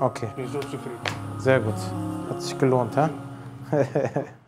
Okay, Bin so zufrieden. sehr gut. Hat sich gelohnt, ha?